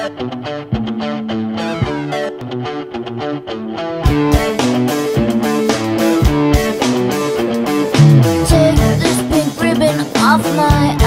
Take this pink ribbon off my